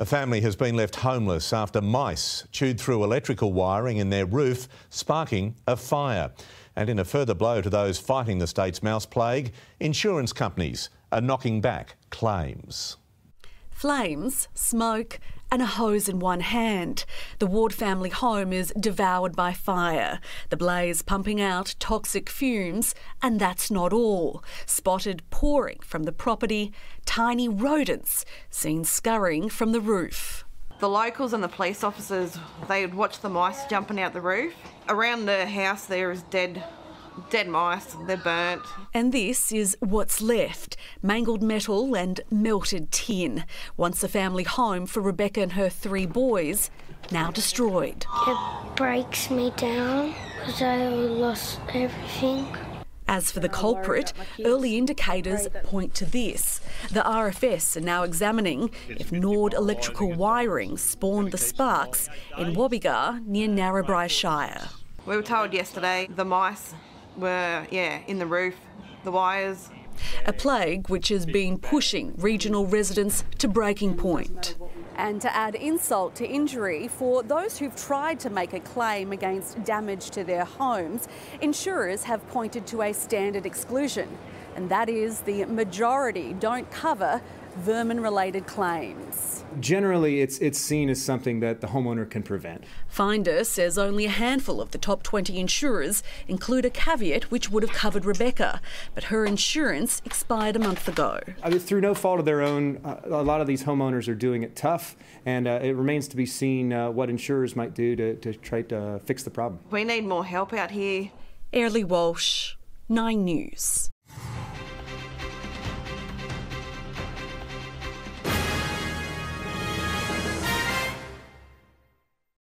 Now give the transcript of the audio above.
A family has been left homeless after mice chewed through electrical wiring in their roof, sparking a fire. And in a further blow to those fighting the state's mouse plague, insurance companies are knocking back claims. Flames, smoke, and a hose in one hand. The Ward family home is devoured by fire, the blaze pumping out toxic fumes, and that's not all. Spotted pouring from the property, tiny rodents seen scurrying from the roof. The locals and the police officers, they would watch the mice jumping out the roof. Around the house there is dead dead mice, they're burnt. And this is what's left mangled metal and melted tin. Once a family home for Rebecca and her three boys, now destroyed. It breaks me down because I lost everything. As for the culprit, early indicators point to this. The RFS are now examining if Nord electrical wiring spawned the sparks in Wobbegar near Narrabri Shire. We were told yesterday the mice were, yeah, in the roof, the wires. A plague which has been pushing regional residents to breaking point. And to add insult to injury, for those who've tried to make a claim against damage to their homes, insurers have pointed to a standard exclusion, and that is the majority don't cover vermin related claims. Generally, it's, it's seen as something that the homeowner can prevent. Finder says only a handful of the top 20 insurers include a caveat which would have covered Rebecca, but her insurance expired a month ago. I mean, through no fault of their own, uh, a lot of these homeowners are doing it tough, and uh, it remains to be seen uh, what insurers might do to, to try to fix the problem. We need more help out here. Airlie Walsh, 9 News.